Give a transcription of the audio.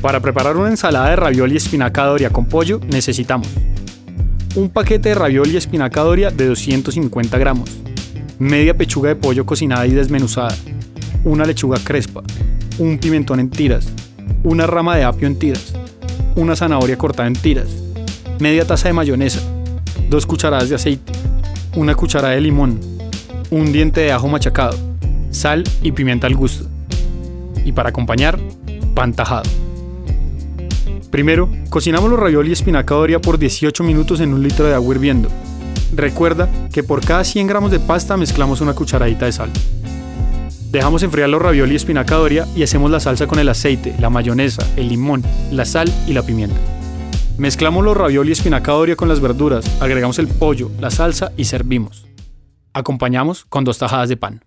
Para preparar una ensalada de ravioli espinaca doria con pollo necesitamos un paquete de ravioli espinaca doria de 250 gramos, media pechuga de pollo cocinada y desmenuzada, una lechuga crespa, un pimentón en tiras, una rama de apio en tiras, una zanahoria cortada en tiras, media taza de mayonesa, dos cucharadas de aceite, una cucharada de limón, un diente de ajo machacado, sal y pimienta al gusto. Y para acompañar, pan tajado. Primero, cocinamos los ravioli y espinaca doria por 18 minutos en un litro de agua hirviendo. Recuerda que por cada 100 gramos de pasta mezclamos una cucharadita de sal. Dejamos enfriar los ravioli y espinaca doria y hacemos la salsa con el aceite, la mayonesa, el limón, la sal y la pimienta. Mezclamos los ravioli y espinaca doria con las verduras, agregamos el pollo, la salsa y servimos. Acompañamos con dos tajadas de pan.